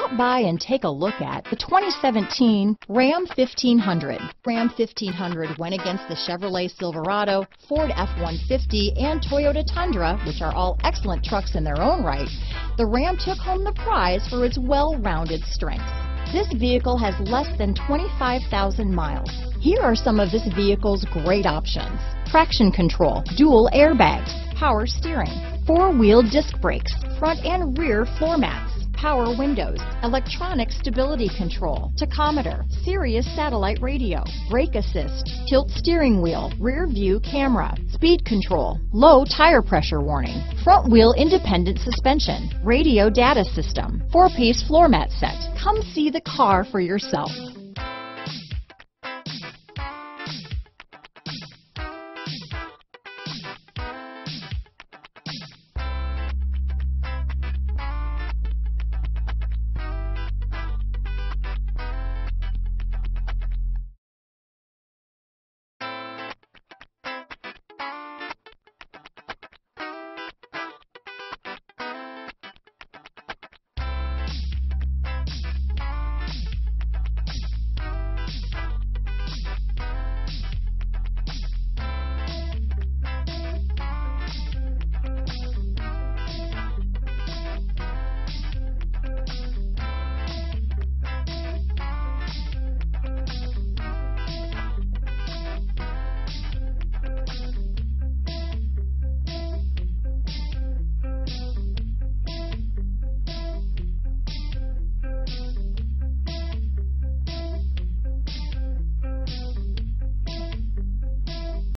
Stop by and take a look at the 2017 Ram 1500. Ram 1500 went against the Chevrolet Silverado, Ford F-150, and Toyota Tundra, which are all excellent trucks in their own right. The Ram took home the prize for its well-rounded strengths. This vehicle has less than 25,000 miles. Here are some of this vehicle's great options. Traction control, dual airbags, power steering, four-wheel disc brakes, front and rear floor mats, power windows, electronic stability control, tachometer, Sirius satellite radio, brake assist, tilt steering wheel, rear view camera, speed control, low tire pressure warning, front wheel independent suspension, radio data system, four-piece floor mat set. Come see the car for yourself.